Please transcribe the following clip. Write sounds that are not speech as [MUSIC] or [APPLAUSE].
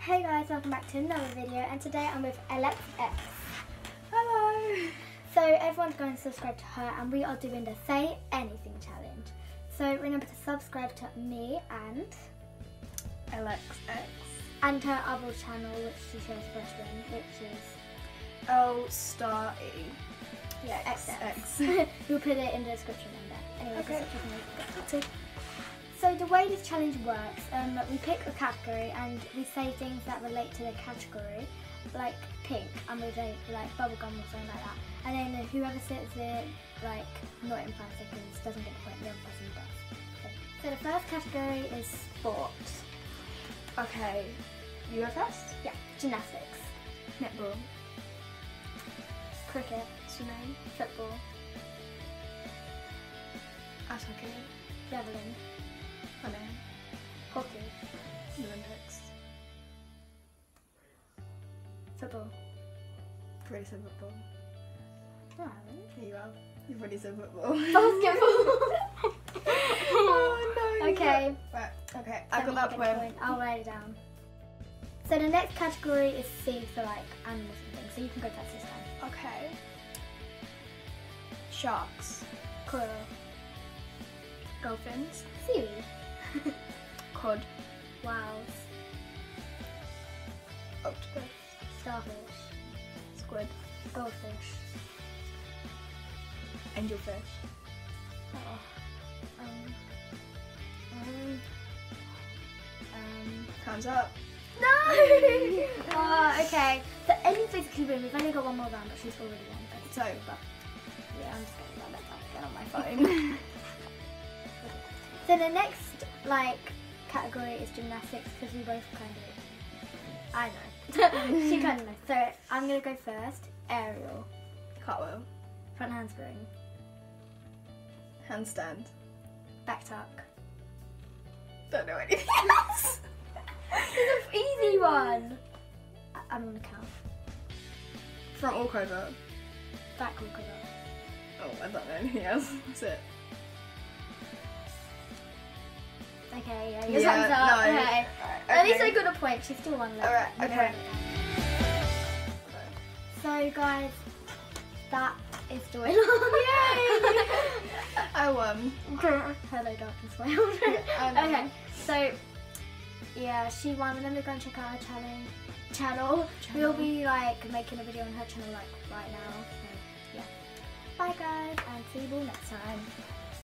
Hey guys, welcome back to another video and today I'm with elxe X. Hello. So everyone's going to subscribe to her and we are doing the Say Anything challenge. So remember to subscribe to me and elxe X. and her other channel which she shares wrestling, which is L star E. yeah, XX. [LAUGHS] We'll put it in the description on there. Anyway, Okay. So the way this challenge works, um, we pick a category and we say things that relate to the category, like pink, and we say like bubblegum or something like that. And then whoever says it, like not in five seconds, doesn't get the point, the other person does. Okay. So the first category is sports. Okay. You go first. Yeah, gymnastics, Netball. cricket, Swimming. football, Ice hockey. javelin, Running. hockey, Olympics. football. I've already said football. No, I haven't. Here you are. You've already said football. Basketball. oh no. Okay. Right. Okay. I Then got that point. I'll write it down. So the next category is sea for like animals and things. So you can go first this time. Okay. Sharks. Coral, Dolphins. seaweed, [LAUGHS] Cod. whales, Octopus. starfish, Squid. goldfish. Angelfish. Oh, um, um, um. Time's up. No! oh, [LAUGHS] [LAUGHS] okay. So Ellie's can win. We've only got one more round, but she's already won. But So, but yeah, I'm just getting my laptop again on my phone. so the next like category is gymnastics because we both kind of. I know. [LAUGHS] she kind of knows. So I'm gonna go first. Aerial, cartwheel. front handspring, Handstand. back tuck. Don't know anything else. [LAUGHS] It's an easy one. I- I'm gonna count. Front walk over. Back walk over. Oh, I don't know anything else. That's it. Okay, yeah, your Yeah, time's up. no. Okay. Right, At least. I got a point. She's still one left. Alright, okay. write it down. So guys, that is the winner. [LAUGHS] I won. Hello, darkness, my old friend. I know. Okay, so yeah, she won. Remember, go and check out her channel. Channel. We'll be like making a video on her channel like right now. So yeah. Bye guys, and see you all next time.